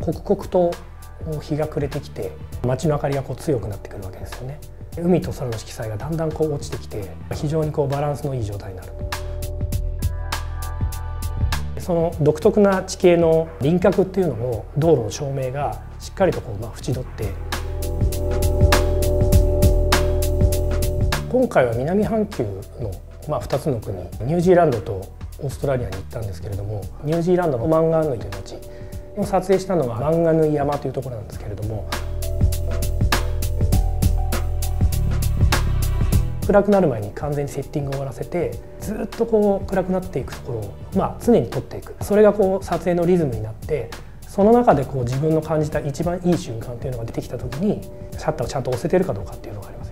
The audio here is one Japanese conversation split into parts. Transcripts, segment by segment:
刻々と日が暮れてきて街の明かりがこう強くなってくるわけですよね。海と空の色彩がだんだんこう落ちてきて非常にこうバランスのいい状態になる。その独特な地形の輪郭っていうのも道路の照明がしっかりとこうま縁取って今回は南半球のまあ2つの国ニュージーランドとオーストラリアに行ったんですけれどもニュージーランドのマンガヌイという町を撮影したのがマンガヌイ山というところなんですけれども暗くなる前に完全にセッティングを終わらせてずっとこう暗くなっていくところを、まあ、常に撮っていく。それがこう撮影のリズムになってその中でこう自分の感じた一番いい瞬間というのが出てきた時にシャッターをちゃんと押せてるかどうかっていうのがあります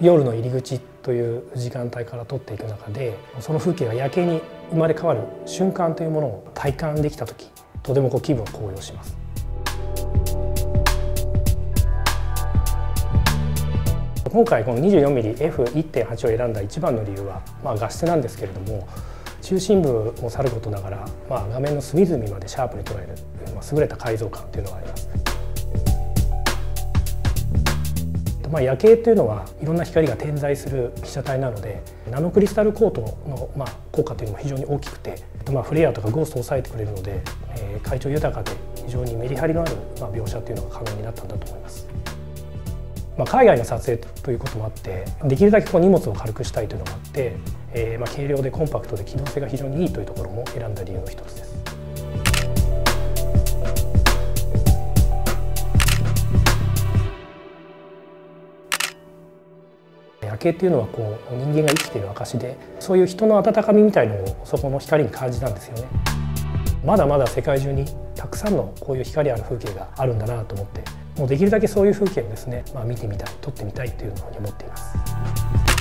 夜の入り口という時間帯から撮っていく中でその風景が夜景に生まれ変わる瞬間というものを体感できた時とてもこう気分を高揚します。今回この 24mmF1.8 を選んだ一番の理由は、まあ、画質なんですけれども中心部もさることながら、まあ、画面の隅々までシャープに捉える、まあ、優れた解像感というのがあります。まあ、夜景というのはいろんな光が点在する被写体なのでナノクリスタルコートのまあ効果というのも非常に大きくて、まあ、フレアとかゴーストを抑えてくれるので、えー、快調豊かで非常にメリハリのあるまあ描写というのが可能になったんだと思います。まあ、海外の撮影ということもあってできるだけこう荷物を軽くしたいというのがあって、えー、まあ軽量でコンパクトで機動性が非常にいいというところも選んだ理由の一つです。夜景っていうのはこう人間が生きている証でそういう人の温かみみたいのをそこの光に感じたんですよねまだまだ世界中にたくさんのこういう光ある風景があるんだなと思ってもうできるだけそういう風景をですね、まあ、見てみたい撮ってみたいというふうに思っています。